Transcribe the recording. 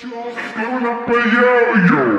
Going up a yo-yo.